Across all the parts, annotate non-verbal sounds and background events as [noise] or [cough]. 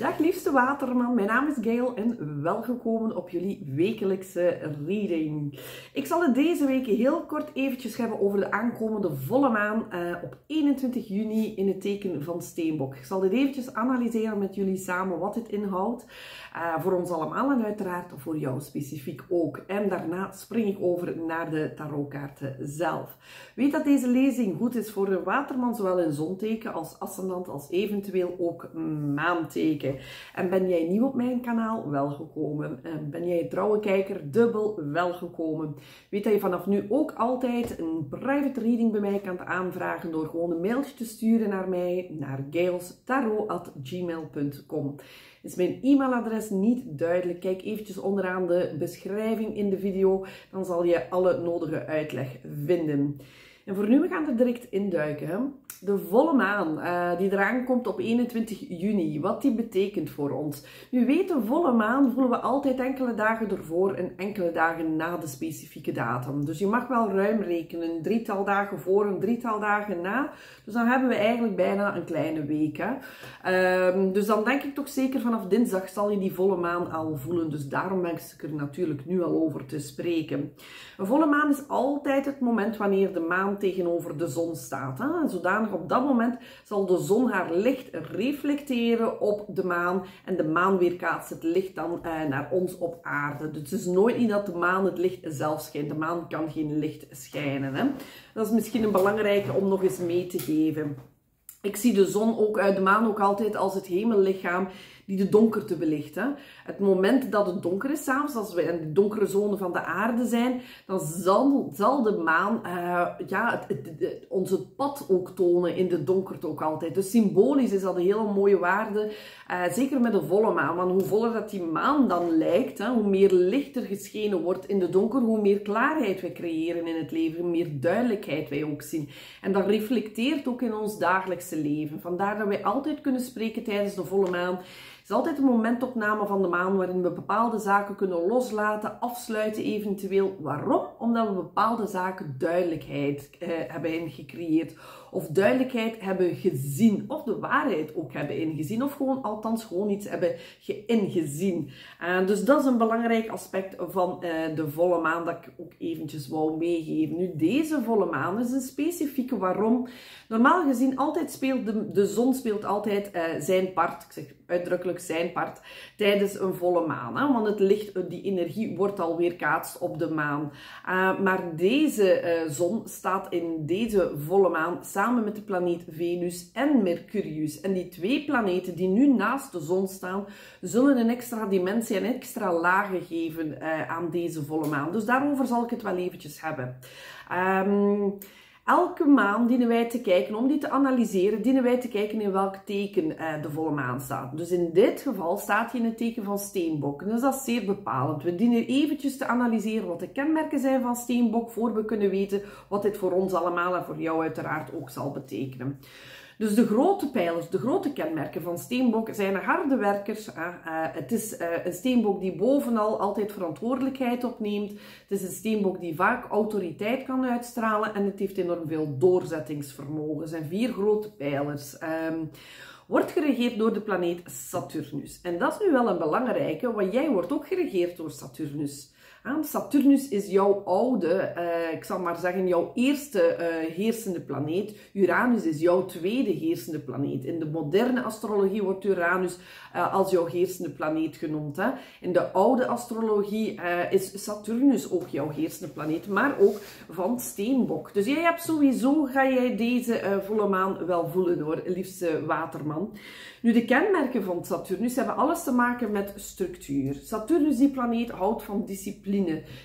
Dag liefste waterman, mijn naam is Gail en welkom op jullie wekelijkse reading. Ik zal het deze week heel kort eventjes hebben over de aankomende volle maan uh, op 21 juni in het teken van Steenbok. Ik zal dit eventjes analyseren met jullie samen wat dit inhoudt. Uh, voor ons allemaal en uiteraard voor jou specifiek ook. En daarna spring ik over naar de tarotkaarten zelf. Weet dat deze lezing goed is voor een waterman, zowel in zonteken als ascendant als eventueel ook maanteken. En ben jij nieuw op mijn kanaal? Welgekomen. En ben jij trouwe kijker? Dubbel welgekomen. Weet dat je vanaf nu ook altijd een private reading bij mij kan aanvragen door gewoon een mailtje te sturen naar mij, naar gailstaro.gmail.com. Is mijn e-mailadres niet duidelijk? Kijk eventjes onderaan de beschrijving in de video, dan zal je alle nodige uitleg vinden. En voor nu, we gaan er direct induiken de volle maan uh, die eraan komt op 21 juni. Wat die betekent voor ons. Nu weten, volle maan voelen we altijd enkele dagen ervoor en enkele dagen na de specifieke datum. Dus je mag wel ruim rekenen. Een drietal dagen voor, een drietal dagen na. Dus dan hebben we eigenlijk bijna een kleine week. Hè? Um, dus dan denk ik toch zeker vanaf dinsdag zal je die volle maan al voelen. Dus daarom ben ik er natuurlijk nu al over te spreken. Een volle maan is altijd het moment wanneer de maan tegenover de zon staat. Hè? Zodanig op dat moment zal de zon haar licht reflecteren op de maan en de maan weerkaatst het licht dan eh, naar ons op aarde. Dus het is nooit niet dat de maan het licht zelf schijnt. De maan kan geen licht schijnen. Hè? Dat is misschien een belangrijke om nog eens mee te geven. Ik zie de zon ook uit de maan ook altijd als het hemellichaam die de donkerte belichten. Het moment dat het donker is s'avonds, als we in de donkere zone van de aarde zijn, dan zal, zal de maan uh, ja, het, het pad ook tonen in de donkerte ook altijd. Dus symbolisch is dat een hele mooie waarde, uh, zeker met een volle maan. Want hoe voller dat die maan dan lijkt, hè, hoe meer licht er geschenen wordt in de donker, hoe meer klaarheid wij creëren in het leven, hoe meer duidelijkheid wij ook zien. En dat reflecteert ook in ons dagelijkse leven. Vandaar dat wij altijd kunnen spreken tijdens de volle maan is altijd een momentopname van de maan waarin we bepaalde zaken kunnen loslaten, afsluiten eventueel. Waarom? Omdat we bepaalde zaken duidelijkheid eh, hebben ingecreëerd of duidelijkheid hebben gezien of de waarheid ook hebben ingezien of gewoon althans gewoon iets hebben ingezien. Dus dat is een belangrijk aspect van uh, de volle maan dat ik ook eventjes wou meegeven. Nu deze volle maan is een specifieke waarom. Normaal gezien altijd speelt de, de zon speelt altijd uh, zijn part, ik zeg uitdrukkelijk zijn part, tijdens een volle maan. Hè? Want het licht, die energie wordt al weerkaatst op de maan. maar deze zon staat in deze volle maan samen met de planeet Venus en Mercurius. En die twee planeten die nu naast de zon staan, zullen een extra dimensie en extra lagen geven aan deze volle maan. Dus daarover zal ik het wel eventjes hebben. Um, Elke maand dienen wij te kijken, om die te analyseren, dienen wij te kijken in welk teken uh, de volle maan staat. Dus in dit geval staat hij in het teken van steenbok. Dus dat is zeer bepalend. We dienen eventjes te analyseren wat de kenmerken zijn van steenbok, voor we kunnen weten wat dit voor ons allemaal en voor jou uiteraard ook zal betekenen. Dus de grote pijlers, de grote kenmerken van steenbok zijn harde werkers. Uh, het is uh, een steenbok die bovenal altijd verantwoordelijkheid opneemt. Het is een steenbok die vaak autoriteit kan uitstralen en het heeft enorm veel doorzettingsvermogen. Het zijn vier grote pijlers. Um, wordt geregeerd door de planeet Saturnus. En dat is nu wel een belangrijke, want jij wordt ook geregeerd door Saturnus. Saturnus is jouw oude, uh, ik zal maar zeggen, jouw eerste uh, heersende planeet. Uranus is jouw tweede heersende planeet. In de moderne astrologie wordt Uranus uh, als jouw heersende planeet genoemd. Hè. In de oude astrologie is Saturnus ook jouw heersende planeet, maar ook van Steenbok. Dus jij hebt sowieso, ga jij deze volle maan wel voelen hoor, liefste waterman. Nu, de kenmerken van Saturnus hebben alles te maken met structuur. Saturnus, die planeet, houdt van discipline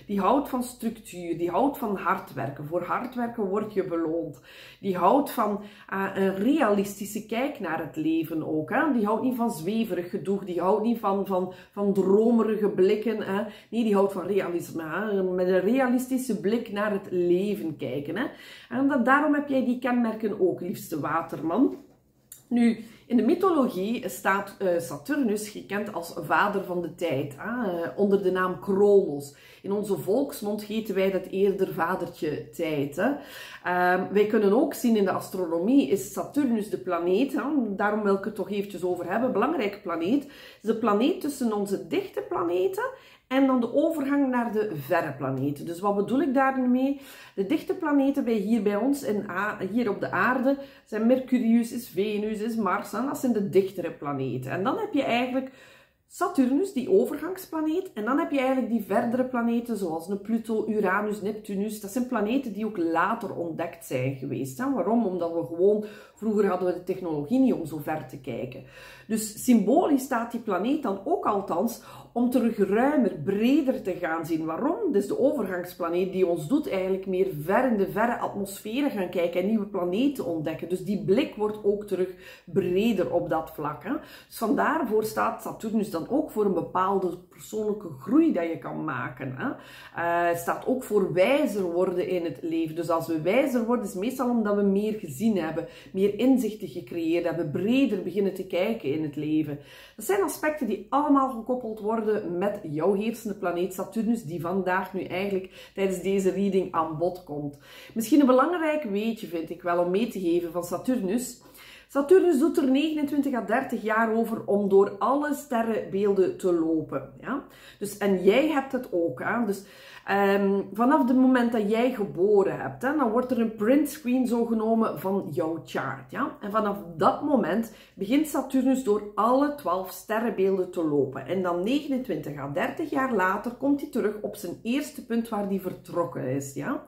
die houdt van structuur, die houdt van hard werken. Voor hard werken word je beloond. Die houdt van uh, een realistische kijk naar het leven ook. Hè? Die houdt niet van zweverig gedoe, die houdt niet van, van, van dromerige blikken. Hè? Nee, die houdt van realisme. Met een realistische blik naar het leven kijken. Hè? En dat, daarom heb jij die kenmerken ook, liefste waterman. Nu, In de mythologie staat uh, Saturnus gekend als vader van de tijd, uh, onder de naam Kronos. In onze volksmond heten wij dat eerder vadertje tijd. Uh, wij kunnen ook zien in de astronomie is Saturnus de planeet, daarom wil ik het toch eventjes over hebben, belangrijke planeet. Is de planeet tussen onze dichte planeten en dan de overgang naar de verre planeten. Dus wat bedoel ik daarmee? De dichte planeten bij hier bij ons, in hier op de aarde, zijn Mercurius, is Venus, is Mars. Dat zijn de dichtere planeten. En dan heb je eigenlijk Saturnus, die overgangsplaneet. En dan heb je eigenlijk die verdere planeten, zoals de Pluto, Uranus, Neptunus. Dat zijn planeten die ook later ontdekt zijn geweest. Waarom? Omdat we gewoon, vroeger hadden we de technologie niet om zo ver te kijken. Dus symbolisch staat die planeet dan ook althans om terug ruimer, breder te gaan zien. Waarom? Dus de overgangsplaneet die ons doet eigenlijk meer ver in de verre atmosferen gaan kijken en nieuwe planeten ontdekken. Dus die blik wordt ook terug breder op dat vlak. Hè? Dus vandaar voor staat Saturnus dan ook voor een bepaalde persoonlijke groei dat je kan maken. Hè? Uh, staat ook voor wijzer worden in het leven. Dus als we wijzer worden, is meestal omdat we meer gezien hebben, meer inzichten gecreëerd hebben, breder beginnen te kijken in het leven. Dat zijn aspecten die allemaal gekoppeld worden met jouw heersende planeet Saturnus, die vandaag nu eigenlijk tijdens deze reading aan bod komt. Misschien een belangrijk weetje vind ik wel om mee te geven van Saturnus. Saturnus doet er 29 à 30 jaar over om door alle sterrenbeelden te lopen. Ja? Dus, en jij hebt het ook. Hè? Dus um, vanaf het moment dat jij geboren hebt, hè, dan wordt er een printscreen zo genomen van jouw chart. Ja? En vanaf dat moment begint Saturnus door alle 12 sterrenbeelden te lopen. En dan 29 à 30 jaar later komt hij terug op zijn eerste punt waar hij vertrokken is. Ja?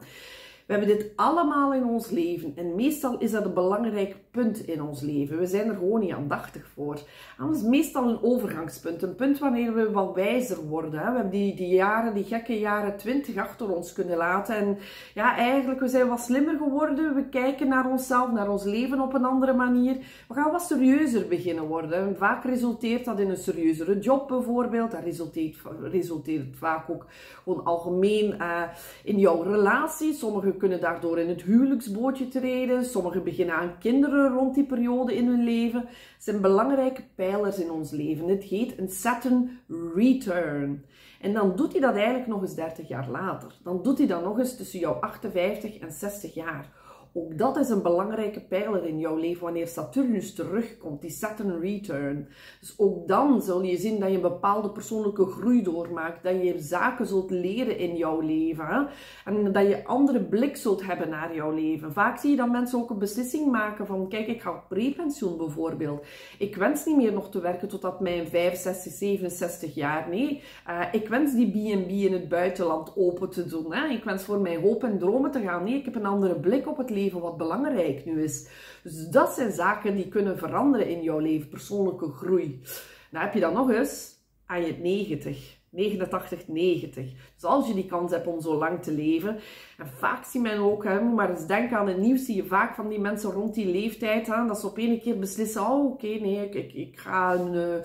We hebben dit allemaal in ons leven en meestal is dat een belangrijk punt in ons leven. We zijn er gewoon niet aandachtig voor. Dat is meestal een overgangspunt, een punt wanneer we wat wijzer worden. We hebben die, die jaren, die gekke jaren 20 achter ons kunnen laten en ja, eigenlijk we zijn wat slimmer geworden. We kijken naar onszelf, naar ons leven op een andere manier. We gaan wat serieuzer beginnen worden. vaak resulteert dat in een serieuzere job bijvoorbeeld. Dat resulteert, resulteert vaak ook gewoon algemeen uh, in jouw relatie. Sommige kunnen daardoor in het huwelijksbootje treden. Sommigen beginnen aan kinderen rond die periode in hun leven. Zijn belangrijke pijlers in ons leven. Het heet een Saturn Return. En dan doet hij dat eigenlijk nog eens 30 jaar later. Dan doet hij dat nog eens tussen jouw 58 en 60 jaar. Ook dat is een belangrijke pijler in jouw leven wanneer Saturnus terugkomt, die Saturn return. Dus ook dan zul je zien dat je een bepaalde persoonlijke groei doormaakt, dat je zaken zult leren in jouw leven en dat je andere blik zult hebben naar jouw leven. Vaak zie je dat mensen ook een beslissing maken van, kijk, ik ga op prepensioen bijvoorbeeld. Ik wens niet meer nog te werken totdat mijn 65, 67 jaar. Nee, uh, ik wens die B&B in het buitenland open te doen. Hè? Ik wens voor mijn hoop en dromen te gaan. Nee, ik heb een andere blik op het leven wat belangrijk nu is. Dus dat zijn zaken die kunnen veranderen in jouw leven, persoonlijke groei. Dan heb je dan nog eens aan je 90. 89, 90. Dus als je die kans hebt om zo lang te leven. En vaak zie men ook, hè, maar eens denken aan het nieuws, zie je vaak van die mensen rond die leeftijd. Hè, dat ze op een keer beslissen, oh oké, nee, ik, ik, ga een... Uh,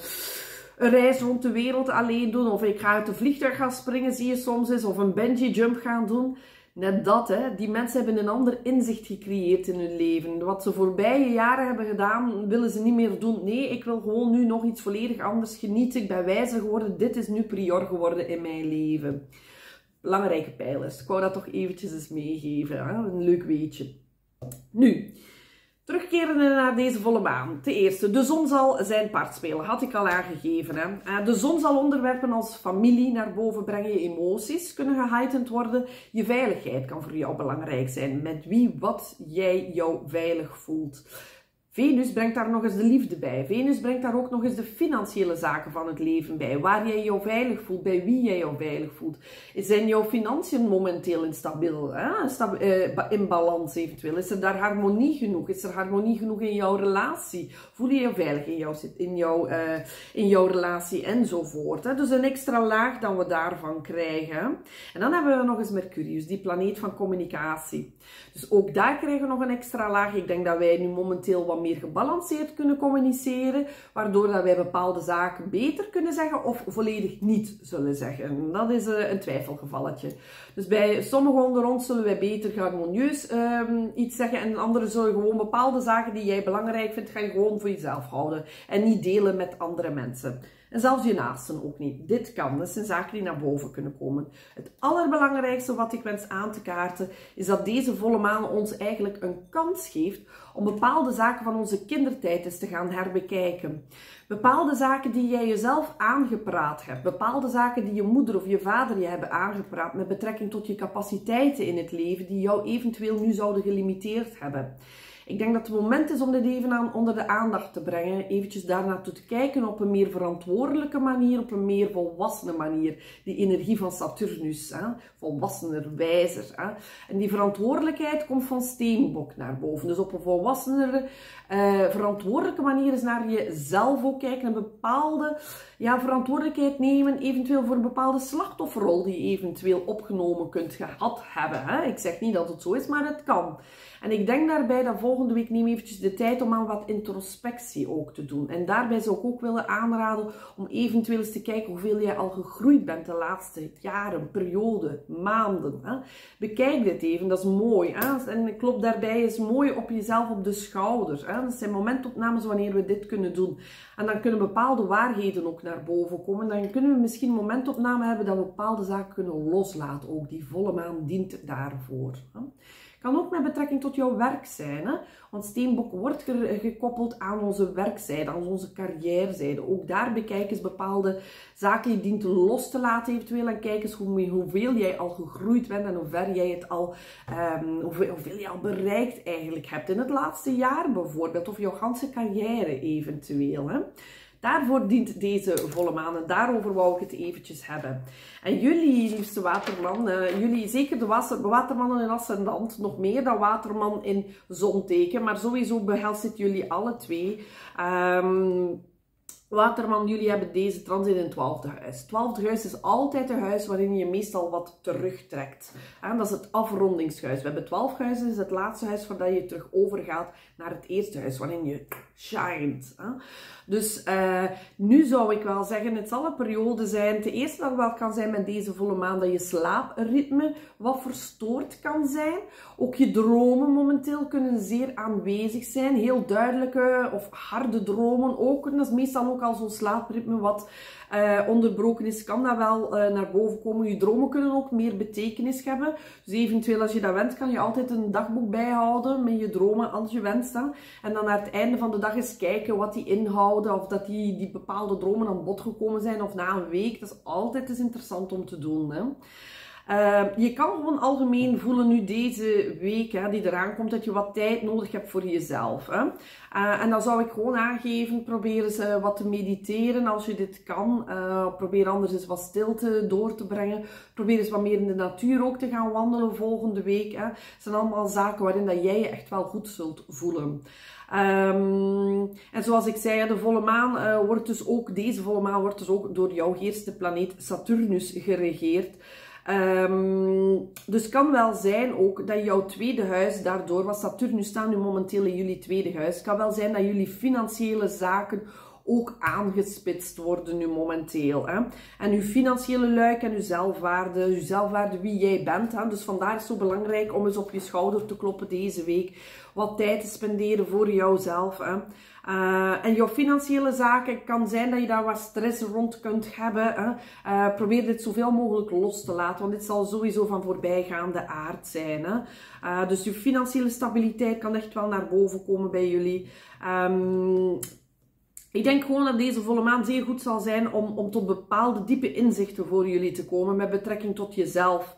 een reis rond de wereld alleen doen. Of ik ga uit de vliegtuig gaan springen, zie je soms eens. Of een bungee jump gaan doen. Net dat, hè. die mensen hebben een ander inzicht gecreëerd in hun leven. Wat ze voorbije jaren hebben gedaan, willen ze niet meer doen. Nee, ik wil gewoon nu nog iets volledig anders genieten. Ik ben wijzer geworden. Dit is nu prior geworden in mijn leven. Belangrijke pijlers. Ik wou dat toch eventjes eens meegeven. Hè? Een leuk weetje. Nu, Terugkerende naar deze volle maan. Ten eerste, de zon zal zijn part spelen, had ik al aangegeven. Hè? Eh, de zon zal onderwerpen als familie naar boven brengen, je emoties kunnen geheightened worden. Je veiligheid kan voor jou belangrijk zijn, met wie wat jij jou veilig voelt. Venus brengt daar nog eens de liefde bij. Venus brengt daar ook nog eens de financiële zaken van het leven bij. Waar jij jou veilig voelt, bij wie jij jou veilig voelt. Zijn jouw financiën momenteel instabiel? Hè? Eh, in balans eventueel? Is er daar harmonie genoeg? Is er harmonie genoeg in jouw relatie? Voel je je veilig in jouw, in jouw, uh, in jouw relatie enzovoort? Hè? Dus een extra laag dan we daarvan krijgen. En dan hebben we nog eens Mercurius, die planeet van communicatie. Dus ook daar krijgen we nog een extra laag. Ik denk dat wij nu momenteel wat meer gebalanceerd kunnen communiceren, waardoor dat wij bepaalde zaken beter kunnen zeggen of volledig niet zullen zeggen. Dat is een twijfelgevalletje. Dus bij sommigen onder ons zullen wij beter harmonieus um, iets zeggen en anderen zullen gewoon bepaalde zaken die jij belangrijk vindt, ga je gewoon voor jezelf houden en niet delen met andere mensen. En zelfs je naasten ook niet. Dit kan. Dat zijn zaken die naar boven kunnen komen. Het allerbelangrijkste wat ik wens aan te kaarten is dat deze volle maan ons eigenlijk een kans geeft om bepaalde zaken van onze kindertijd eens te gaan herbekijken. Bepaalde zaken die jij jezelf aangepraat hebt. Bepaalde zaken die je moeder of je vader je hebben aangepraat met betrekking tot je capaciteiten in het leven die jou eventueel nu zouden gelimiteerd hebben. Ik denk dat het moment is om dit even aan, onder de aandacht te brengen. Eventjes daarnaartoe te kijken op een meer verantwoordelijke manier, op een meer volwassene manier. Die energie van Saturnus, hè? volwassener, wijzer. Hè? En die verantwoordelijkheid komt van Steenbok naar boven. Dus op een volwassenere, uh, verantwoordelijke manier is naar jezelf ook kijken. Een bepaalde ja, verantwoordelijkheid nemen, eventueel voor een bepaalde slachtofferrol die je eventueel opgenomen kunt gehad hebben. Hè? Ik zeg niet dat het zo is, maar het kan. En ik denk daarbij dat volgende week neem eventjes de tijd om aan wat introspectie ook te doen. En daarbij zou ik ook willen aanraden om eventueel eens te kijken hoeveel jij al gegroeid bent de laatste jaren, periode, maanden. Hè? Bekijk dit even, dat is mooi. Hè? En klop daarbij eens mooi op jezelf op de schouder. Hè? Dat zijn momentopnames wanneer we dit kunnen doen. En dan kunnen bepaalde waarheden ook naar boven komen. Dan kunnen we misschien een momentopname hebben dat we bepaalde zaken kunnen loslaten. Ook die volle maan dient daarvoor. Kan ook met betrekking tot jouw werk zijn. Hè? Want steenbok wordt gekoppeld aan onze werkzijde, aan onze carrièrezijde. Ook daar bekijk eens bepaalde zaken die dient los te laten eventueel. En kijk eens hoe, hoeveel jij al gegroeid bent en hoe ver jij het al, um, hoeveel, je al bereikt eigenlijk hebt in het laatste jaar bijvoorbeeld. Of jouw ganse carrière eventueel. Hè? Daarvoor dient deze volle maan en daarover wou ik het eventjes hebben. En jullie, liefste waterman, jullie, zeker de watermannen in ascendant, nog meer dan waterman in zonteken, maar sowieso behelst het jullie alle twee. Um, Waterman, jullie hebben deze transit in het twaalfde huis. Het twaalfde huis is altijd een huis waarin je meestal wat terugtrekt. En dat is het afrondingshuis. We hebben twaalf huizen, is het laatste huis voordat je terug overgaat naar het eerste huis, waarin je shined. Dus uh, nu zou ik wel zeggen, het zal een periode zijn. Ten eerste dat wel kan zijn met deze volle maan dat je slaapritme wat verstoord kan zijn. Ook je dromen momenteel kunnen zeer aanwezig zijn. Heel duidelijke of harde dromen ook. dat is meestal ook al zo'n slaapritme wat uh, onderbroken is, kan dat wel uh, naar boven komen. Je dromen kunnen ook meer betekenis hebben. Dus eventueel als je dat wenst, kan je altijd een dagboek bijhouden met je dromen als je wenst. Dan. En dan naar het einde van de dag eens kijken wat die inhouden. Of dat die, die bepaalde dromen aan bod gekomen zijn. Of na een week. Dat is altijd eens interessant om te doen. Hè. Uh, je kan gewoon algemeen voelen nu deze week hè, die eraan komt dat je wat tijd nodig hebt voor jezelf. Hè. Uh, en dan zou ik gewoon aangeven, probeer eens uh, wat te mediteren als je dit kan. probeer anders eens wat stilte door te brengen. Probeer eens wat meer in de natuur ook te gaan wandelen volgende week. Hè. Het zijn allemaal zaken waarin dat jij je echt wel goed zult voelen. Um, en zoals ik zei, de volle maan wordt dus ook, deze volle maan wordt dus ook door jouw eerste planeet Saturnus geregeerd. Um, dus kan wel zijn ook dat jouw tweede huis daardoor, wat Saturnus staat nu momenteel in jullie tweede huis, kan wel zijn dat jullie financiële zaken ook aangespitst worden nu momenteel. Hè? En uw financiële luik en uw zelfwaarde, uw zelfwaarde wie jij bent. Hè? Dus vandaar is het zo belangrijk om eens op je schouder te kloppen deze week. Wat tijd te spenderen voor jouzelf. Hè? Uh, en jouw financiële zaken kan zijn dat je daar wat stress rond kunt hebben. Hè. Uh, probeer dit zoveel mogelijk los te laten, want dit zal sowieso van voorbijgaande aard zijn. Hè. Uh, dus je financiële stabiliteit kan echt wel naar boven komen bij jullie. Um, ik denk gewoon dat deze volle maan zeer goed zal zijn om, om tot bepaalde diepe inzichten voor jullie te komen met betrekking tot jezelf.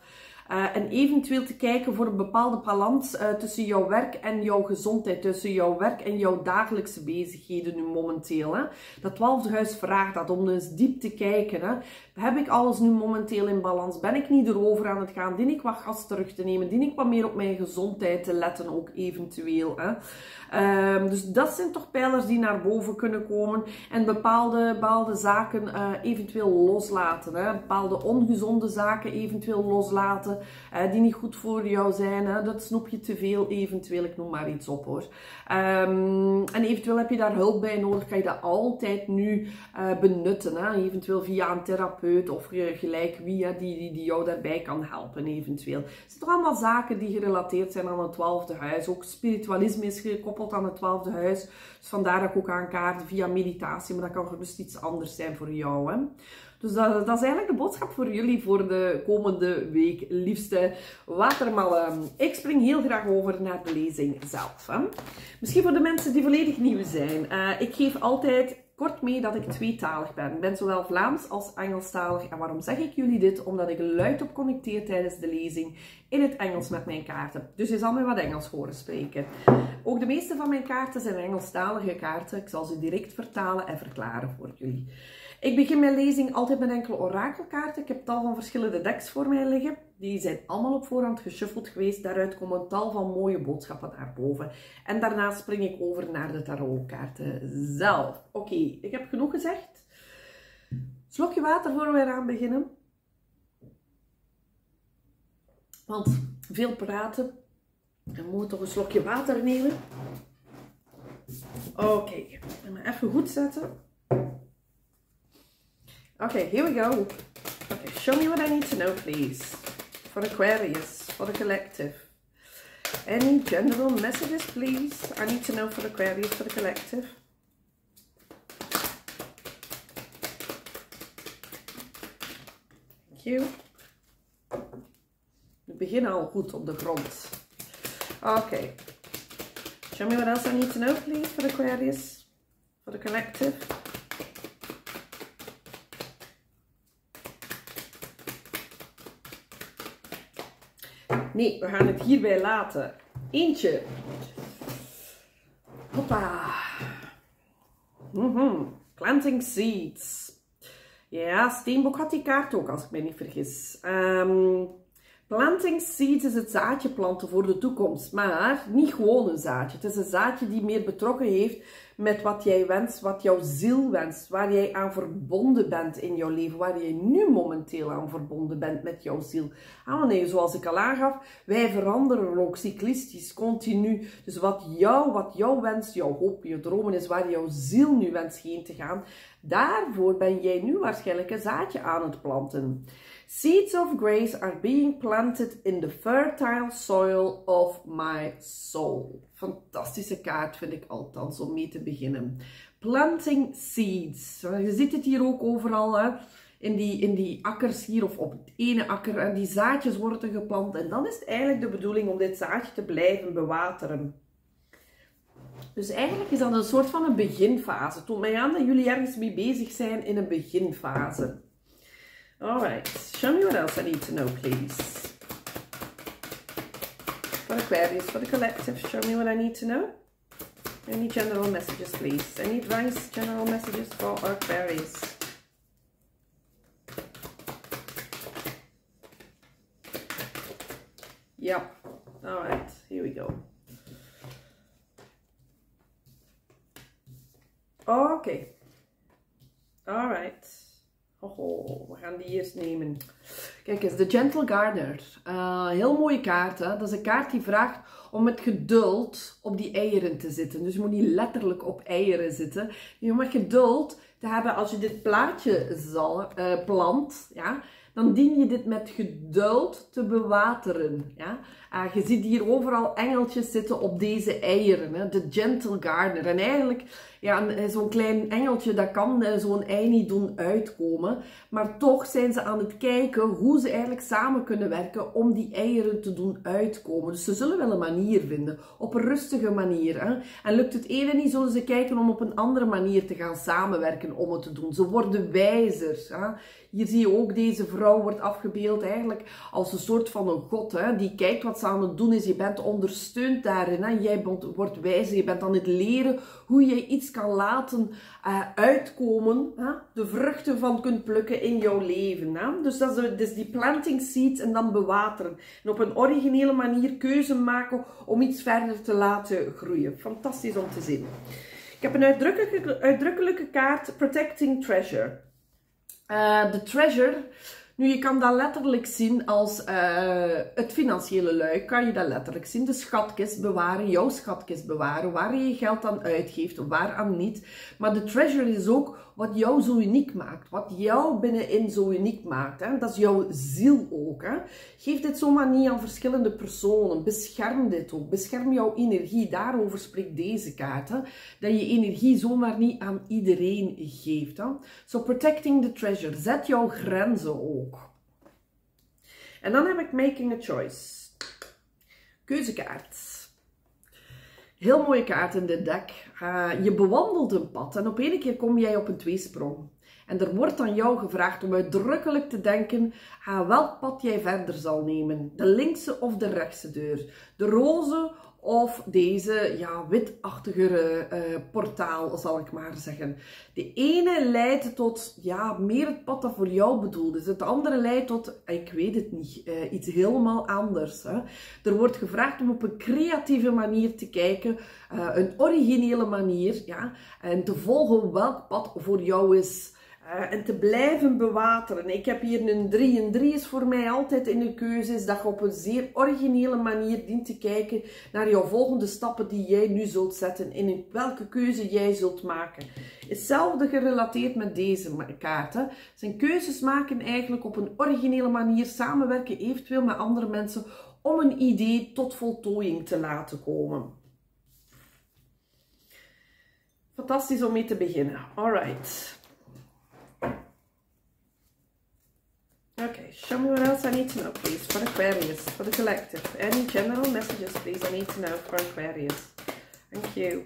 Uh, en eventueel te kijken voor een bepaalde balans uh, tussen jouw werk en jouw gezondheid, tussen jouw werk en jouw dagelijkse bezigheden nu momenteel. Hè. Dat twaalfde huis vraagt dat om eens diep te kijken. Hè. Heb ik alles nu momenteel in balans? Ben ik niet erover aan het gaan? Dien ik wat gas terug te nemen? Dien ik wat meer op mijn gezondheid te letten ook eventueel? Hè. Um, dus dat zijn toch pijlers die naar boven kunnen komen en bepaalde, bepaalde zaken uh, eventueel loslaten. Hè. Bepaalde ongezonde zaken eventueel loslaten. kaarten die niet goed voor jou zijn. Hè. Dat snoep je te veel eventueel, ik noem maar iets op hoor. Ehm, en eventueel heb je daar hulp bij nodig, kan je dat altijd nu uh, benutten. Hè. Eventueel via een therapeut of gelijk wie die, die, die jou daarbij kan helpen eventueel. Het zijn toch allemaal zaken die gerelateerd zijn aan het twaalfde huis. Ook spiritualisme is gekoppeld aan het twaalfde huis. Dus vandaar dat ik ook aankaart via meditatie, maar dat kan gerust iets anders zijn voor jou. Hè. Dus dat, is eigenlijk de boodschap voor jullie voor de komende week, liefste watermallen. Ik spring heel graag over naar de lezing zelf. Hè. Misschien voor de mensen die volledig nieuw zijn. Uh, ik geef altijd kort mee dat ik tweetalig ben. Ik ben zowel Vlaams als Engelstalig. En waarom zeg ik jullie dit? Omdat ik luid connecteer tijdens de lezing in het Engels met mijn kaarten. Dus je zal me wat Engels horen spreken. Ook de meeste van mijn kaarten zijn Engelstalige kaarten. Ik zal ze direct vertalen en verklaren voor jullie. Ik begin mijn lezing altijd met enkele orakelkaarten. Ik heb tal van verschillende decks voor mij liggen. Die zijn allemaal op voorhand geshuffeld geweest. Daaruit komen tal van mooie boodschappen naar boven. En daarna spring ik over naar de tarotkaarten zelf. Oké, ik heb genoeg gezegd. Slokje water voor we eraan beginnen. Want veel praten. Dan moet toch een slokje water nemen. Oké, okay. even goed zetten. Okay, here we go. Okay, show me what I need to know, please. For Aquarius, for the collective. Any general messages, please? I need to know for Aquarius, for the collective. Thank you. We beginnen al goed op de grond. Okay. Show me what else I need to know, please, for Aquarius, for the collective. Nee, we gaan het hierbij laten. Eentje. Hoppa. Mm Planting seeds. Ja, Steenbok had die kaart ook, als ik me niet vergis. Um, planting seeds is het zaadje planten voor de toekomst. Maar niet gewoon een zaadje. Het is een zaadje die meer betrokken heeft met wat jij wenst, wat jouw ziel wenst, waar jij aan verbonden bent in jouw leven, waar jij nu momenteel aan verbonden bent met jouw ziel. Ah zoals ik al aangaf, wij veranderen ook cyclistisch, continu. Dus wat jou, wat jouw wens, jouw hoop, je dromen is, waar jouw ziel nu wenst heen te gaan, daarvoor ben jij nu waarschijnlijk een zaadje aan het planten. Seeds of grace are being planted in the fertile soil of my soul. Fantastische kaart vind ik althans om mee te beginnen. Planting seeds. Je ziet het hier ook overal hè? In, die, in die akkers hier of op het ene akker. En die zaadjes worden geplant. En dan is het eigenlijk de bedoeling om dit zaadje te blijven bewateren. Dus eigenlijk is dat een soort van een beginfase. Toon mij aan dat jullie ergens mee bezig zijn in een beginfase. Alright, show me what else I need to know, please. For Aquarius, for the collective, show me what I need to know. Any general messages, please. Any advice, general messages for Aquarius? Yep. Alright, here we go. Okay. Alright. Oh, we gaan die eerst nemen. Kijk eens, de Gentle Gardener. Uh, heel mooie kaart. Hè? Dat is een kaart die vraagt om met geduld op die eieren te zitten. Dus je moet niet letterlijk op eieren zitten. Je moet geduld te hebben als je dit plaatje zal, uh, plant. Ja? dan dien je dit met geduld te bewateren. Ja? Uh, je ziet hier overal engeltjes zitten op deze eieren, hè? de gentle gardener. En eigenlijk, ja, zo'n klein engeltje, dat kan uh, zo'n ei niet doen uitkomen. Maar toch zijn ze aan het kijken hoe ze eigenlijk samen kunnen werken om die eieren te doen uitkomen. Dus ze zullen wel een manier vinden, op een rustige manier. Hè? En lukt het ene niet, zullen ze kijken om op een andere manier te gaan samenwerken om het te doen. Ze worden wijzer. Hè? Hier zie je ook deze vrouw wordt afgebeeld eigenlijk als een soort van een god. Hè, die kijkt wat ze doen is. Je bent ondersteund daarin. Hè. Jij wordt wijzer. Je bent aan het leren hoe je iets kan laten uh, uitkomen. Hè. De vruchten van kunt plukken in jouw leven. Hè. Dus dat is dus die planting seeds en dan bewateren. En op een originele manier keuze maken om iets verder te laten groeien. Fantastisch om te zien. Ik heb een uitdrukkelijke, uitdrukkelijke kaart Protecting Treasure. Uh, de treasure, Nu, je kan dat letterlijk zien als uh, het financiële luik, kan je dat letterlijk zien. De schatkist bewaren, jouw schatkist bewaren, waar je je geld aan uitgeeft, waar aan niet. Maar de treasure is ook wat jou zo uniek maakt, wat jou binnenin zo uniek maakt. Hè? Dat is jouw ziel ook. Hè? Geef dit zomaar niet aan verschillende personen. Bescherm dit ook. Bescherm jouw energie. Daarover spreekt deze kaart. Hè? Dat je energie zomaar niet aan iedereen geeft. Hè? So protecting the treasure. Zet jouw grenzen ook. En dan heb ik making a choice. Keuzekaart. Heel mooie kaart in dit deck. Uh, je bewandelt een pad en op een keer kom jij op een tweesprong. En er wordt aan jou gevraagd om uitdrukkelijk te denken aan welk pad jij verder zal nemen. De linkse of de rechtse deur. De roze of deze ja, witachtigere uh, portaal, zal ik maar zeggen. De ene leidt tot ja, meer het pad dat voor jou bedoeld is. Het andere leidt tot, ik weet het niet, uh, iets helemaal anders. Hè. Er wordt gevraagd om op een creatieve manier te kijken, uh, een originele manier, ja, en te volgen welk pad voor jou is. Uh, en te blijven bewateren. Ik heb hier een 3. Een 3 is voor mij altijd in de keuze is dat je op een zeer originele manier dient te kijken naar jouw volgende stappen die jij nu zult zetten. in welke keuze jij zult maken. Hetzelfde gerelateerd met deze kaarten. Zijn keuzes maken eigenlijk op een originele manier. Samenwerken eventueel met andere mensen om een idee tot voltooiing te laten komen. Fantastisch om mee te beginnen. Alright. Okay, show me what else I need to know, please, for Aquarius, for the collective. Any general messages, please, I need to know for Aquarius. Thank you.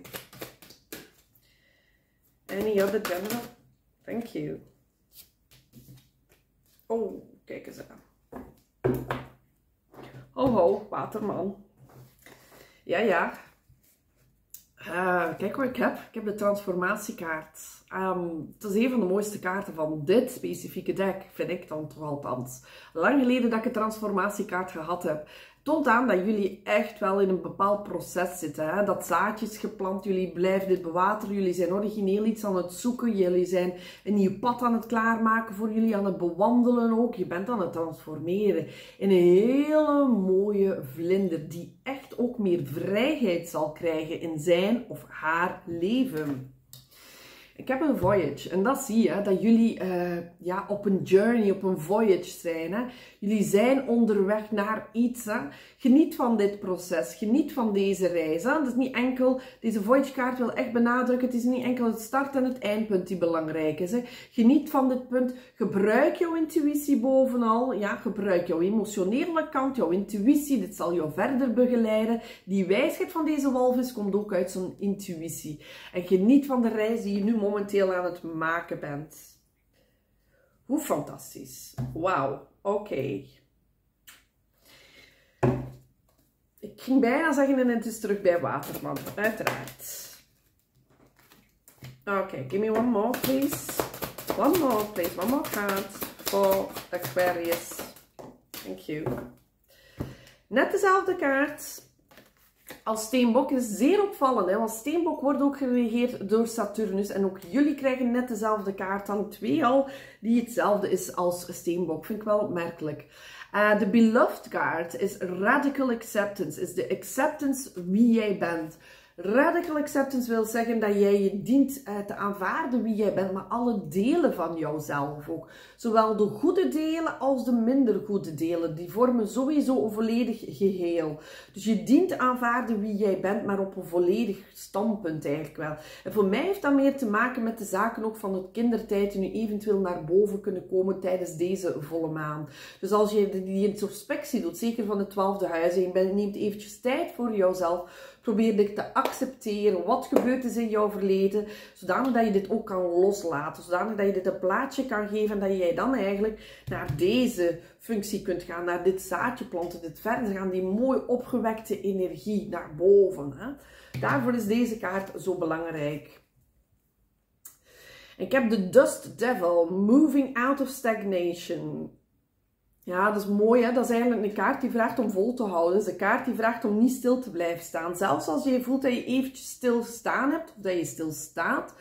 Any other general? Thank you. Oh, kijk eens aan. Ho ho, waterman. Ja, ja. Uh, kijk wat ik heb. Ik heb de transformatiekaart. Um, het is een van de mooiste kaarten van dit specifieke deck, vind ik dan toch althans. Lang geleden dat ik een transformatiekaart gehad heb toont aan dat jullie echt wel in een bepaald proces zitten. Hè? Dat zaadje is geplant, jullie blijven dit bewateren, jullie zijn origineel iets aan het zoeken, jullie zijn een nieuw pad aan het klaarmaken voor jullie, aan het bewandelen ook. Je bent aan het transformeren in een hele mooie vlinder die echt ook meer vrijheid zal krijgen in zijn of haar leven. Ik heb een voyage en dat zie je, dat jullie uh, ja, op een journey, op een voyage zijn. Hè? Jullie zijn onderweg naar iets. Hè? Geniet van dit proces, geniet van deze reis. Hè? Dat is niet enkel, deze voyage kaart wil echt benadrukken, het is niet enkel het start en het eindpunt die belangrijk is. Hè? Geniet van dit punt, gebruik jouw intuïtie bovenal. Ja, gebruik jouw emotionele kant, jouw intuïtie, dit zal jou verder begeleiden. Die wijsheid van deze walvis komt ook uit zo'n intuïtie. En geniet van de reis die je nu momenteel aan het maken bent. Hoe fantastisch. Wauw. Oké. Ik ging bijna zeggen en het is terug bij Waterman. Uiteraard. Oké, give me one more please. One more please. One more card for Aquarius. Thank you. Net dezelfde kaart als steenbok is zeer opvallend, hè? want steenbok wordt ook geregeerd door Saturnus. En ook jullie krijgen net dezelfde kaart dan twee al, die hetzelfde is als steenbok. Vind ik wel opmerkelijk. Uh, de beloved kaart is radical acceptance, is de acceptance wie jij bent. Radical acceptance wil zeggen dat jij je dient eh, te aanvaarden wie jij bent, maar alle delen van jouzelf ook. Zowel de goede delen als de minder goede delen. Die vormen sowieso een volledig geheel. Dus je dient aanvaarden wie jij bent, maar op een volledig standpunt eigenlijk wel. En voor mij heeft dat meer te maken met de zaken ook van het kindertijd die nu eventueel naar boven kunnen komen tijdens deze volle maan. Dus als je die introspectie doet, zeker van het twaalfde huis, en je neemt eventjes tijd voor jouzelf Probeer ik te accepteren. Wat gebeurd is in jouw verleden. Zodanig dat je dit ook kan loslaten. Zodanig dat je dit een plaatje kan geven. En dat jij dan eigenlijk naar deze functie kunt gaan. Naar dit zaadje planten. Dit verder gaan. Die mooi opgewekte energie naar boven. Hè? Daarvoor is deze kaart zo belangrijk. Ik heb de Dust Devil, Moving Out of Stagnation. Ja, dat is mooi. Hè? Dat is eigenlijk een kaart die vraagt om vol te houden. Dat is een kaart die vraagt om niet stil te blijven staan. Zelfs als je voelt dat je eventjes stilstaan hebt, of dat je stilstaat,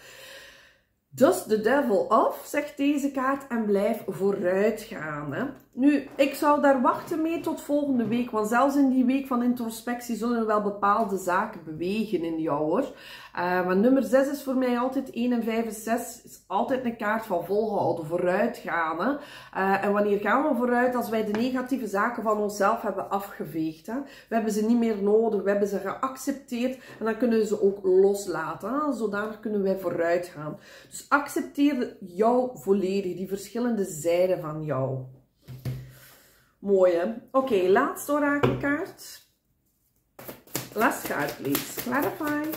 Dust the devil off, zegt deze kaart, en blijf vooruit gaan. Hè? Nu, ik zou daar wachten mee tot volgende week, want zelfs in die week van introspectie zullen wel bepaalde zaken bewegen in jou hoor. Uh, maar nummer 6 is voor mij altijd 1 en 5 en 6 is altijd een kaart van volhouden, vooruitgaan. Hè? Uh, en wanneer gaan we vooruit? Als wij de negatieve zaken van onszelf hebben afgeveegd. Hè? We hebben ze niet meer nodig, we hebben ze geaccepteerd en dan kunnen we ze ook loslaten. Zodanig kunnen wij vooruit gaan. Dus accepteer jou volledig, die verschillende zijden van jou. Mooi hè? Oké, laatste orakelkaart. Last card please. Clarify.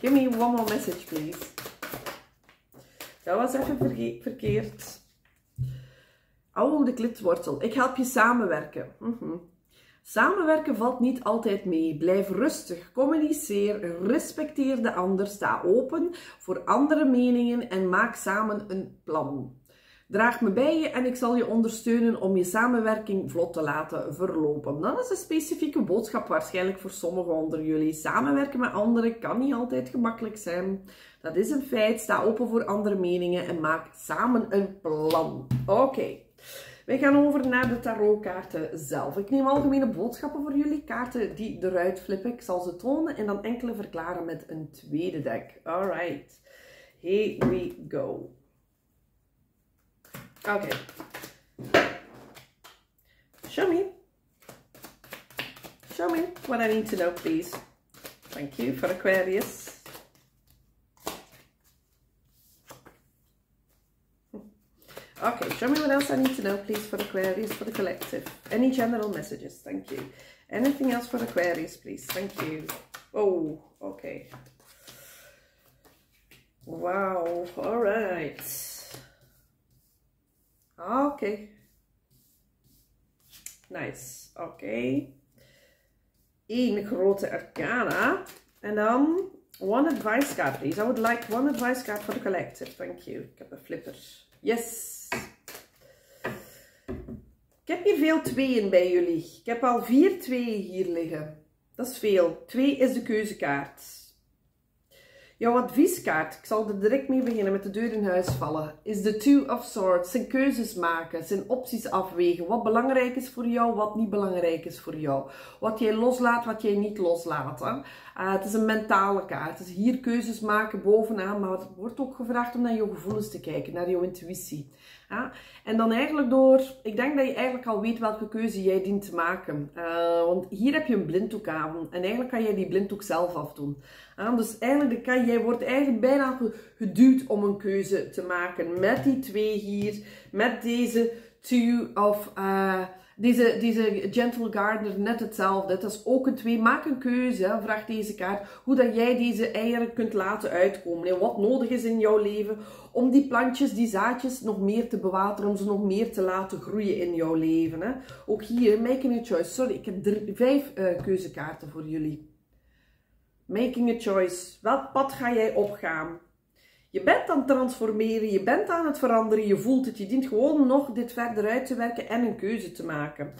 Give me one more message please. Dat was even verkeerd. Oude klitwortel. Ik help je samenwerken. -hmm. Samenwerken valt niet altijd mee. Blijf rustig, communiceer, respecteer de ander, sta open voor andere meningen en maak samen een plan. Draag me bij je en ik zal je ondersteunen om je samenwerking vlot te laten verlopen. Dat is een specifieke boodschap waarschijnlijk voor sommigen onder jullie. Samenwerken met anderen kan niet altijd gemakkelijk zijn. Dat is een feit. Sta open voor andere meningen en maak samen een plan. Oké. We gaan over naar de tarotkaarten zelf. Ik neem algemene boodschappen voor jullie. Kaarten die eruit flippen. Ik zal ze tonen en dan enkele verklaren met een tweede deck. Alright. Here we go. Okay. Show me. Show me what I need to know, please. Thank you for Aquarius. Okay, show me what else I need to know, please, for Aquarius, for the collective. Any general messages, thank you. Anything else for Aquarius, please, thank you. Oh, okay. Wow, all right. Okay. Nice. Oké. Okay. Eén grote arcana. En dan one advice card, please. I would like one advice card for the collective. Thank you. Ik heb een flipper. Yes. Ik heb hier veel tweeën bij jullie. Ik heb al vier tweeën hier liggen. Dat is veel. Twee is de keuzekaart. Jouw advieskaart, ik zal er direct mee beginnen met de deur in huis vallen, is de Two of Swords. Zijn keuzes maken, zijn opties afwegen. Wat belangrijk is voor jou, wat niet belangrijk is voor jou. Wat jij loslaat, wat jij niet loslaat. Uh, het is een mentale kaart. Is hier keuzes maken bovenaan, maar het wordt ook gevraagd om naar jouw gevoelens te kijken, naar jouw intuïtie. En dan eigenlijk door, ik denk dat je eigenlijk al weet welke keuze jij dient te maken. Uh, want hier heb je een blinddoek aan en eigenlijk kan jij die blinddoek zelf afdoen. Dus eigenlijk kan, jij wordt eigenlijk bijna geduwd om een keuze te maken met die twee hier, met deze two of... Uh, deze, deze Gentle Gardener net hetzelfde. Dat is ook een twee. Maak een keuze, hè, vraagt deze kaart. Hoe dat jij deze eieren kunt laten uitkomen. En wat nodig is in jouw leven om die plantjes, die zaadjes nog meer te bewateren. Om ze nog meer te laten groeien in jouw leven. Hè. Ook hier, making a choice. Sorry, ik heb vijf uh, keuzekaarten voor jullie. Making a choice. Welk pad ga jij opgaan? Je bent aan het transformeren, je bent aan het veranderen, je voelt het. Je dient gewoon nog dit verder uit te werken en een keuze te maken.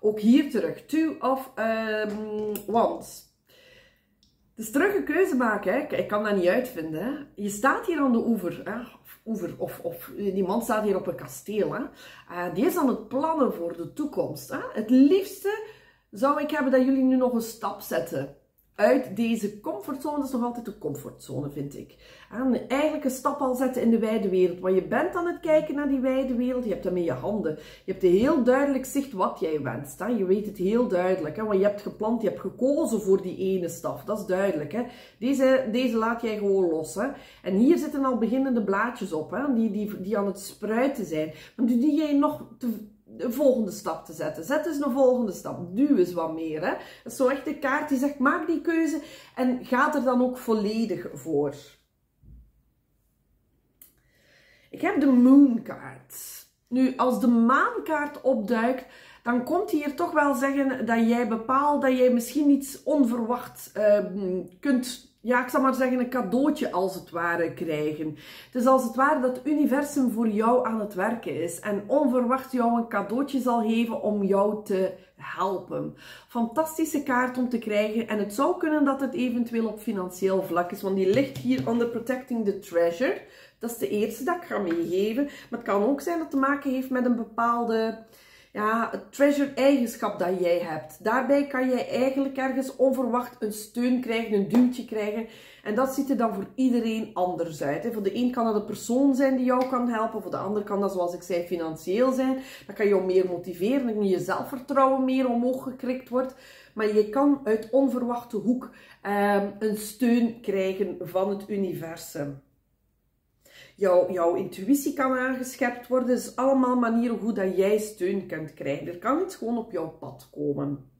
Ook hier terug. Two of um, Wands. Dus terug een keuze maken. Hè. Ik kan dat niet uitvinden. Hè. Je staat hier aan de oever. Hè. oever of, of, die man staat hier op een kasteel. Hè. Uh, die is aan het plannen voor de toekomst. Hè. Het liefste zou ik hebben dat jullie nu nog een stap zetten uit deze comfortzone. Is nog altijd de comfortzone, vind ik. En eigenlijk een stap al zetten in de wijde wereld. Want je bent aan het kijken naar die wijde wereld. Je hebt hem in je handen. Je hebt heel duidelijk zicht wat jij wenst. Hè? Je weet het heel duidelijk. Hè? Want je hebt gepland, je hebt gekozen voor die ene staf. Dat is duidelijk. Hè? Deze, deze laat jij gewoon los. Hè? En hier zitten al beginnende blaadjes op. Hè? Die, die, die aan het spruiten zijn. Maar die jij nog te, de volgende stap te zetten. Zet eens een volgende stap. Duw eens wat meer. Hè? Dat is zo echt de kaart die zegt, maak die keuze en ga er dan ook volledig voor. Ik heb de moonkaart. Nu, als de maankaart opduikt, dan komt hier toch wel zeggen dat jij bepaalt dat jij misschien iets onverwacht uh, kunt ja, ik zal maar zeggen, een cadeautje als het ware krijgen. Is als het ware dat het universum voor jou aan het werken is en onverwacht jou een cadeautje zal geven om jou te helpen. Fantastische kaart om te krijgen en het zou kunnen dat het eventueel op financieel vlak is, want die ligt hier onder Protecting the Treasure. Dat is de eerste dat ik ga meegeven. Maar het kan ook zijn dat het te maken heeft met een bepaalde ja, het treasure eigenschap dat jij hebt. Daarbij kan jij eigenlijk ergens onverwacht een steun krijgen, een duwtje krijgen. En dat ziet er dan voor iedereen anders uit. Voor de een kan dat een persoon zijn die jou kan helpen. Voor de ander kan dat, zoals ik zei, financieel zijn. Dat kan jou meer motiveren. Dat je zelfvertrouwen meer omhoog gekrikt wordt. Maar je kan uit onverwachte hoek um, een steun krijgen van het universum jouw, jouw intuïtie kan aangeschept worden. Dus allemaal manieren hoe dat jij steun kunt krijgen. Er kan iets gewoon op jouw pad komen.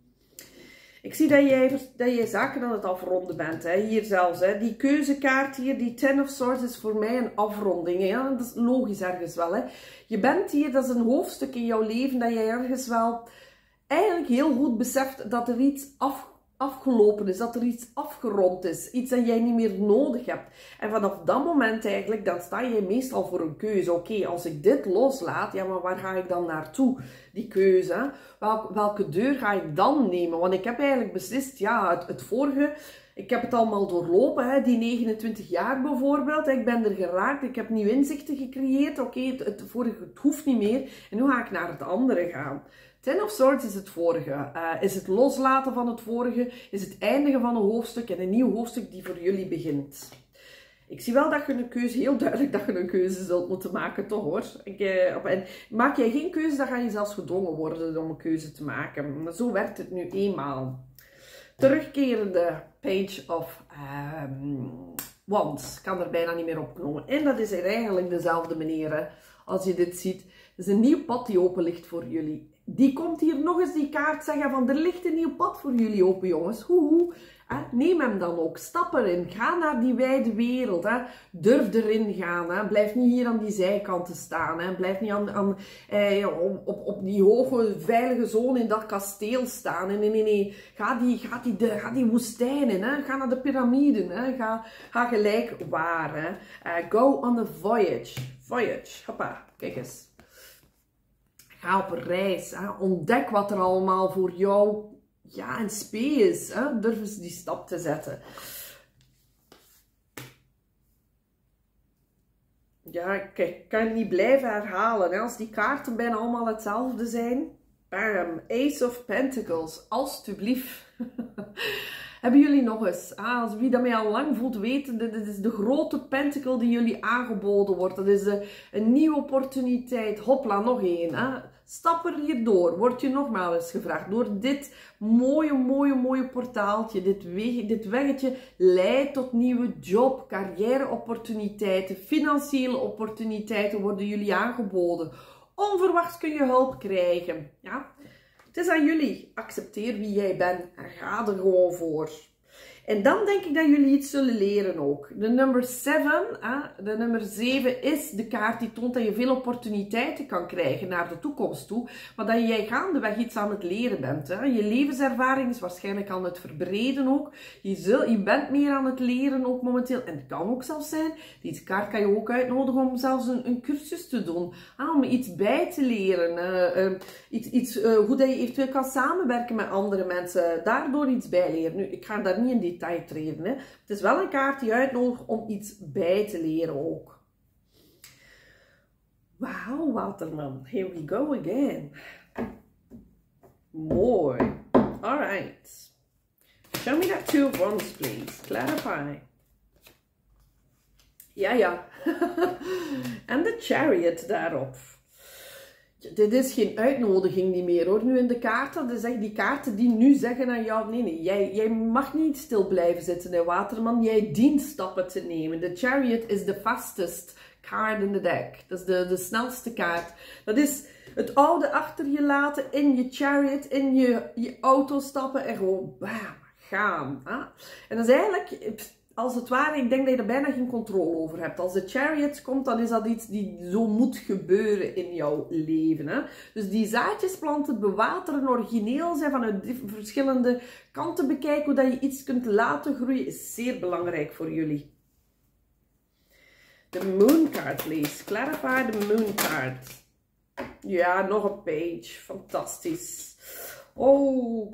Ik zie dat jij, dat jij zaken aan het afronden bent. Hè? Hier zelfs. Hè? Die keuzekaart hier, die Ten of Swords, is voor mij een afronding. Ja? Dat is logisch ergens wel. Hè? Je bent hier, dat is een hoofdstuk in jouw leven dat jij ergens wel eigenlijk heel goed beseft dat er iets af afgelopen is, dat er iets afgerond is, iets dat jij niet meer nodig hebt. En vanaf dat moment eigenlijk, dan sta je meestal voor een keuze. Oké, als ik dit loslaat, ja, maar waar ga ik dan naartoe? Die keuze. Welke, welke deur ga ik dan nemen? Want ik heb eigenlijk beslist, ja, het, het vorige, ik heb het allemaal doorlopen, hè, die 29 jaar bijvoorbeeld. Ik ben er geraakt, ik heb nieuwe inzichten gecreëerd. Oké, het, het vorige het hoeft niet meer. En nu ga ik naar het andere gaan. Ten of Swords is het vorige. Uh, is het loslaten van het vorige. Is het eindigen van een hoofdstuk en een nieuw hoofdstuk die voor jullie begint. Ik zie wel dat je een keuze, heel duidelijk dat je een keuze zult moeten maken, toch hoor. Ik, uh, en maak jij geen keuze, dan ga je zelfs gedwongen worden om een keuze te maken. Maar zo werkt het nu eenmaal. Terugkerende page of um, wands. kan er bijna niet meer opkomen. En dat is eigenlijk dezelfde manier als je dit ziet. Het is een nieuw pad die open ligt voor jullie die komt hier nog eens die kaart zeggen van er ligt een nieuw pad voor jullie open jongens. Hoe, Neem hem dan ook. Stap erin. Ga naar die wijde wereld. Hè. Durf erin gaan. Hè. Blijf niet hier aan die zijkanten staan. Hè. Blijf niet aan, aan, eh, op, op die hoge veilige zone in dat kasteel staan. Nee, nee, nee. Ga die, ga die, de, ga die woestijnen. Hè. Ga naar de piramiden. Hè. Ga, ga gelijk waar. Hè. Uh, go on a voyage. Voyage. Hoppa. Kijk eens. Ga op reis. Hè. Ontdek wat er allemaal voor jou ja, in spe is. Hè. Durf eens die stap te zetten. Ja, kijk, ik kan het niet blijven herhalen. Hè. Als die kaarten bijna allemaal hetzelfde zijn. Bam, Ace of Pentacles. Alsjeblieft. [laughs] Hebben jullie nog eens, ah, als wie dat mij al lang voelt weten, dit is de grote pentacle die jullie aangeboden wordt. Dat is een, een nieuwe opportuniteit. Hopla, nog één. Stap er hierdoor, wordt je nogmaals gevraagd. Door dit mooie, mooie, mooie portaaltje, dit, weg, dit weggetje leidt tot nieuwe job, carrière-opportuniteiten, financiële opportuniteiten worden jullie aangeboden. Onverwachts kun je hulp krijgen. Ja? Het is aan jullie. Accepteer wie jij bent en ga er gewoon voor. En dan denk ik dat jullie iets zullen leren ook. De nummer 7, de nummer 7 is de kaart die toont dat je veel opportuniteiten kan krijgen naar de toekomst toe. Maar dat jij gaandeweg iets aan het leren bent. Hè. Je levenservaring is waarschijnlijk aan het verbreden ook. Je, je bent meer aan het leren ook momenteel. En het kan ook zelfs zijn, die kaart kan je ook uitnodigen om zelfs een, een cursus te doen. om iets bij te leren. Uh, uh, iets, iets, uh, hoe dat je eventueel kan samenwerken met andere mensen. Daardoor iets bijleren. Nu, ik ga daar niet in die treden. Hè. Het is wel een kaart die uitnodigt om iets bij te leren ook. Wauw, Waterman. Here we go again. Mooi. Alright. Show me that two of wands, please. Clarify. Ja, ja. [laughs] en de chariot daarop dit is geen uitnodiging niet meer hoor. Nu in de kaarten, die kaarten die nu zeggen aan jou, nee nee, jij, jij mag niet stil blijven zitten in Waterman, jij dient stappen te nemen. De chariot is de fastest card in the deck. Dat is de, de snelste kaart. Dat is het oude achter je laten, in je chariot, in je, je auto stappen en gewoon bam, gaan. Hè? En dat is eigenlijk als het ware, ik denk dat je er bijna geen controle over hebt. Als de chariot komt, dan is dat iets die zo moet gebeuren in jouw leven. Hè? Dus die zaadjes planten, bewateren, origineel zijn, vanuit verschillende kanten bekijken, hoe dat je iets kunt laten groeien, is zeer belangrijk voor jullie. De moon card, please. Clarify the moon card. Ja, nog een page. Fantastisch. Oh.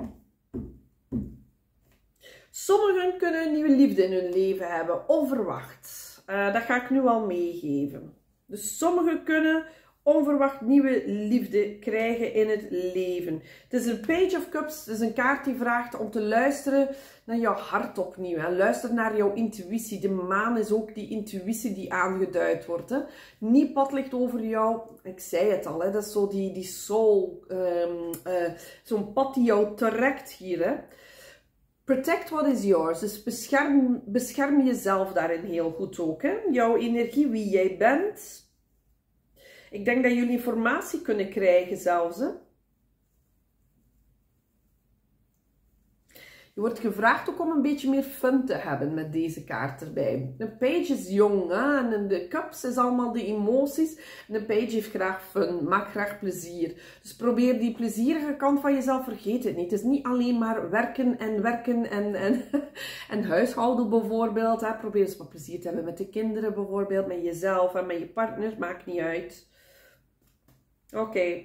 Sommigen kunnen nieuwe liefde in hun leven hebben, onverwacht. Uh, dat ga ik nu al meegeven. Dus sommigen kunnen onverwacht nieuwe liefde krijgen in het leven. Het is een Page of Cups, het is een kaart die vraagt om te luisteren naar jouw hart opnieuw. Hè. Luister naar jouw intuïtie. De maan is ook die intuïtie die aangeduid wordt. Hè. Niet pad ligt over jou. Ik zei het al, hè. dat is zo die, die soul, um, uh, zo'n pad die jou trekt hier. Hè. Protect what is yours. Dus bescherm, bescherm jezelf daarin heel goed ook. Hè. Jouw energie, wie jij bent ik denk dat jullie informatie kunnen krijgen zelfs. Hè? Je wordt gevraagd ook om een beetje meer fun te hebben met deze kaart erbij. Een page is jong hè? en de cups is allemaal de emoties. En een page heeft graag fun, maakt graag plezier. Dus probeer die plezierige kant van jezelf, vergeet het niet. Het is niet alleen maar werken en werken en, en, [laughs] en huishouden bijvoorbeeld. Hè? Probeer eens wat plezier te hebben met de kinderen bijvoorbeeld, met jezelf en met je partner, maakt niet uit. Oké.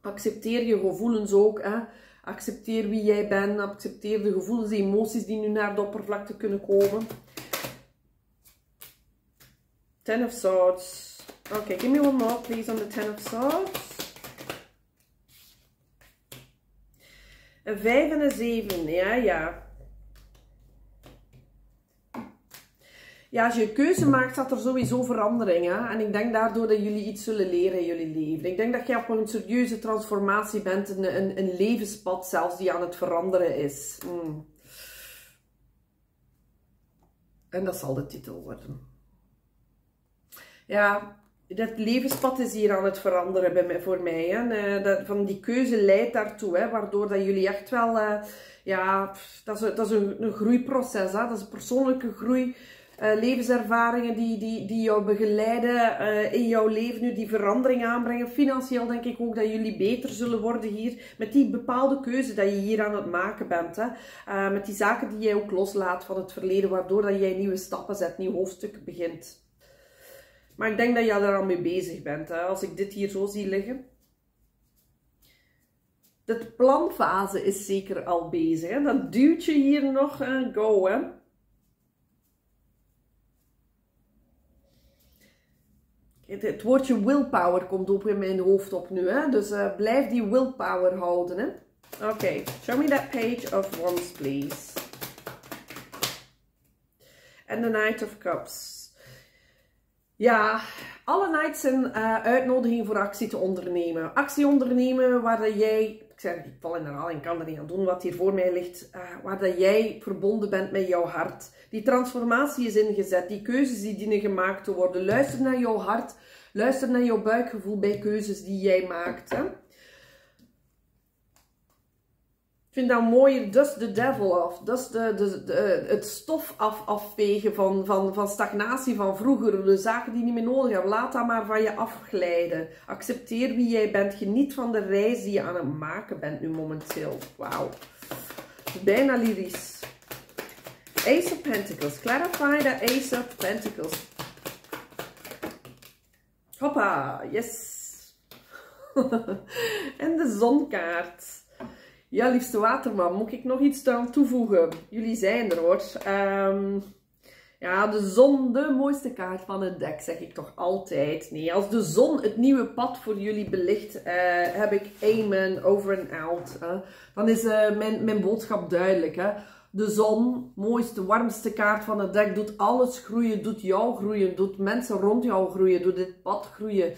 Accepteer je gevoelens ook. Hè? Accepteer wie jij bent. Accepteer de gevoelens, de emoties die nu naar de oppervlakte kunnen komen. Ten of Swords. Oké, give me one more please on the Ten of Swords. Een 5 en een 7. Ja, ja. Ja, als je keuze maakt, staat er sowieso verandering. Hè? En ik denk daardoor dat jullie iets zullen leren in jullie leven. Ik denk dat je op een serieuze transformatie bent, een, een, een levenspad zelfs die aan het veranderen is. Hmm. En dat zal de titel worden. Ja, dat levenspad is hier aan het veranderen bij voor mij. Hè. Eh, dat, van die keuze leidt daartoe, hè, waardoor dat jullie echt wel... Uh, ja, dat is, dat is een, een groeiproces. Hè. Dat is een persoonlijke groei uh, levenservaringen die, die, die jou begeleiden uh, in jouw leven nu, die verandering aanbrengen. Financieel denk ik ook dat jullie beter zullen worden hier met die bepaalde keuze dat je hier aan het maken bent. Hè. Uh, met die zaken die jij ook loslaat van het verleden, waardoor dat jij nieuwe stappen zet, nieuw hoofdstuk begint. Maar ik denk dat je daar al mee bezig bent, hè, als ik dit hier zo zie liggen. De planfase is zeker al bezig. Hè. Dat duwtje hier nog, go hè. Het, woordje willpower komt ook in mijn hoofd op nu. Hè? Dus uh, blijf die willpower houden. Oké, okay. show me that page of wands, please. En the Knight of Cups. Ja, alle nights zijn uh, uitnodigingen voor actie te ondernemen. Actie ondernemen waar jij, ik zeg, ik val in herhaling, ik kan er niet aan doen wat hier voor mij ligt, uh, waar dat jij verbonden bent met jouw hart. Die transformatie is ingezet, die keuzes die dienen gemaakt te worden. Luister naar jouw hart, luister naar jouw buikgevoel bij keuzes die jij maakt. Ik vind dat mooier, dust the devil off. Dust de, de, de, het stof af, afvegen van, van, van stagnatie van vroeger. De zaken die niet meer nodig hebben. Laat dat maar van je afglijden. Accepteer wie jij bent. Geniet van de reis die je aan het maken bent nu momenteel. Wauw. Bijna lyrisch. Ace of Pentacles. Clarify the Ace of Pentacles. Hoppa, yes. [laughs] en de zonkaart. Ja, liefste waterman, moet ik nog iets aan toevoegen? Jullie zijn er hoor. Um, ja, de zon, de mooiste kaart van het dek, zeg ik toch altijd. Nee, als de zon het nieuwe pad voor jullie belicht, uh, heb ik amen, over en out. Dan is uh, mijn, mijn boodschap duidelijk. Hè? De zon, mooiste, warmste kaart van het dek, doet alles groeien, doet jou groeien, doet mensen rond jou groeien, doet dit pad groeien.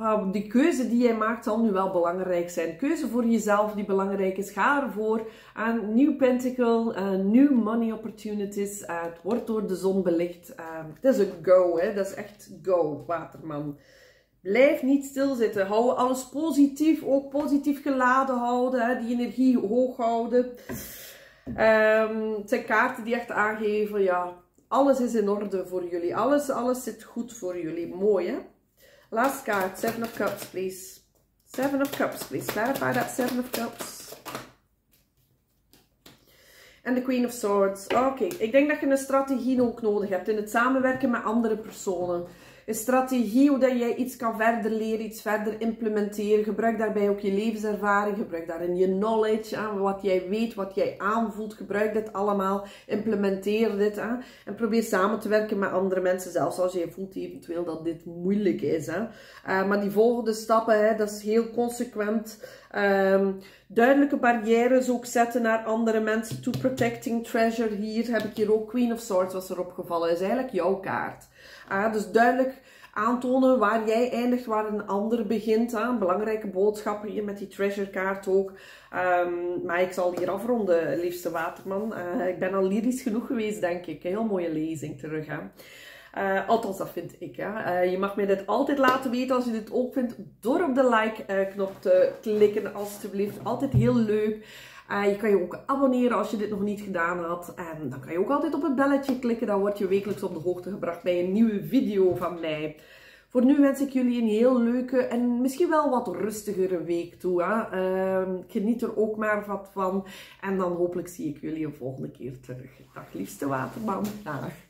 Uh, die keuze die jij maakt zal nu wel belangrijk zijn. Keuze voor jezelf die belangrijk is. Ga ervoor aan New Pentacle, uh, New Money Opportunities. Uh, het wordt door de zon belicht. Het is een go, hè. dat is echt go, waterman. Blijf niet stilzitten. Hou alles positief, ook positief geladen houden. Hè. Die energie hoog houden. Um, het zijn kaarten die echt aangeven, ja, alles is in orde voor jullie. Alles, alles zit goed voor jullie. Mooi, hè? Last card, Seven of Cups, please. Seven of Cups, please. Clarify that Seven of Cups. En de Queen of Swords. Oké, ik denk dat je een strategie ook nodig hebt in het samenwerken met andere personen een strategie hoe dat jij iets kan verder leren, iets verder implementeren. Gebruik daarbij ook je levenservaring, gebruik daarin je knowledge, aan wat jij weet, wat jij aanvoelt. Gebruik dit allemaal, implementeer dit aan en probeer samen te werken met andere mensen, zelfs als je voelt eventueel dat dit moeilijk is. Hè. Uh, maar die volgende stappen, hè, dat is heel consequent. Um, duidelijke barrières ook zetten naar andere mensen. To protecting treasure. Hier heb ik hier ook Queen of Swords was erop gevallen. is eigenlijk jouw kaart. Uh, dus duidelijk aantonen waar jij eindigt, waar een ander begint. Belangrijke boodschappen hier met die treasure kaart ook. Um, maar ik zal hier afronden, liefste waterman. Uh, ik ben al lyrisch genoeg geweest, denk ik. Heel mooie lezing terug. Hè. Uh, althans, dat vind ik. Uh, je mag mij dit altijd laten weten als je dit ook vindt. Door op de like-knop te klikken, alstublieft. Altijd heel leuk. Uh, je kan je ook abonneren als je dit nog niet gedaan had. En dan kan je ook altijd op het belletje klikken. Dan word je wekelijks op de hoogte gebracht bij een nieuwe video van mij. Voor nu wens ik jullie een heel leuke en misschien wel wat rustigere week toe. Hè? Uh, geniet er ook maar wat van. En dan hopelijk zie ik jullie een volgende keer terug. Dag liefste waterman. Dag.